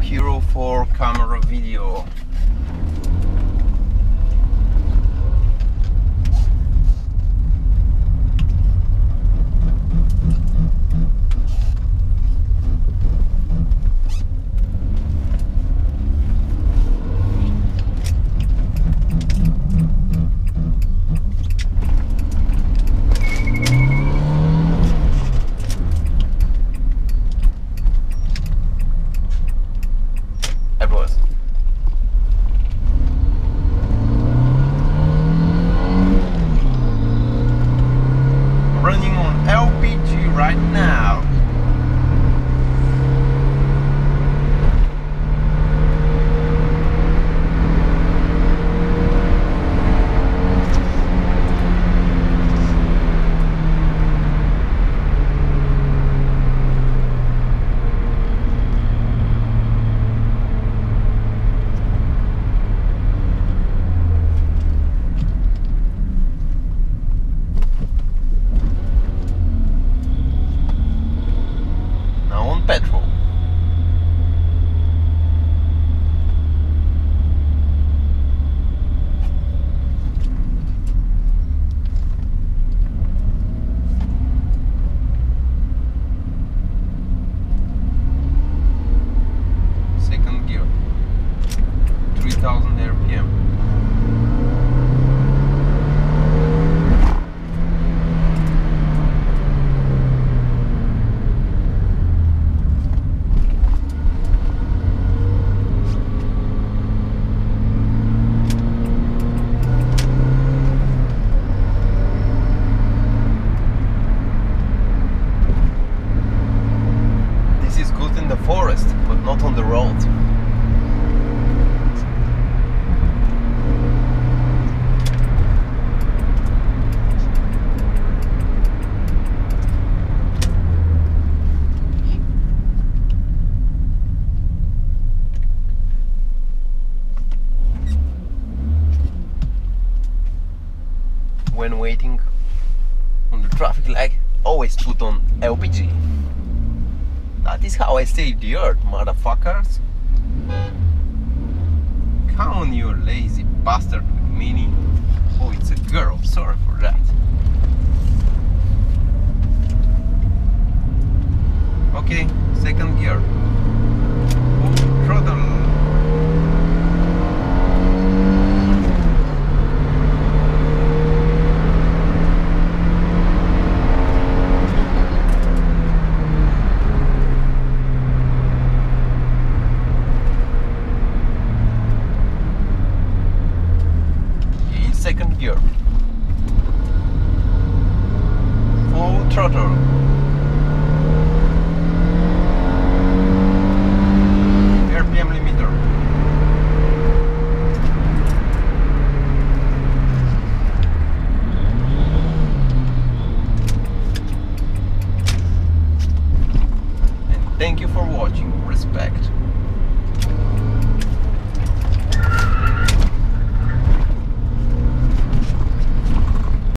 Hero 4 camera video. When waiting on the traffic light, always put on LPG. That is how I save the earth, motherfuckers. Come on, you lazy bastard Mini. Oh, it's a girl. Sorry for that. Okay, second gear. Full throttle. in second gear. Full throttle. RPM limiter. And thank you for watching. Respect.